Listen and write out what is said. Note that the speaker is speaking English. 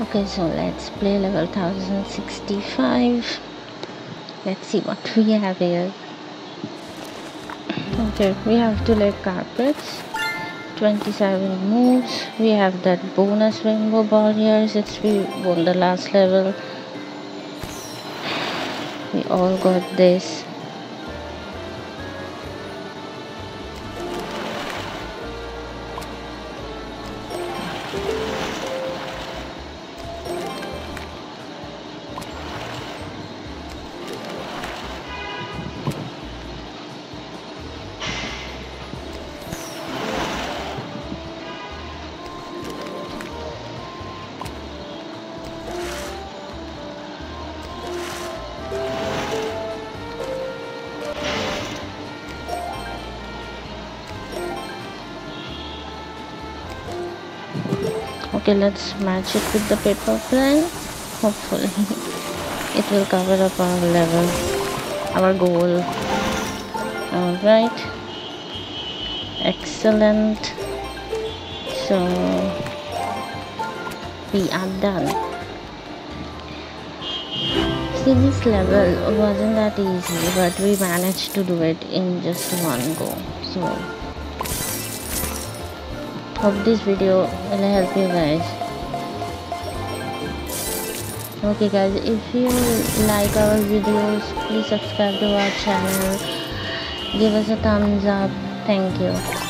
okay so let's play level 1065 let's see what we have here. Okay we have two like carpets. 27 moves. We have that bonus rainbow ball here since we won the last level. We all got this okay let's match it with the paper plane. Hopefully it will cover up our level our goal. All right. Excellent. So we are done. See this level wasn't that easy but we managed to do it in just one go. So hope this video will help you guys. Okay guys if you like our videos please subscribe to our channel. Give us a thumbs up. Thank you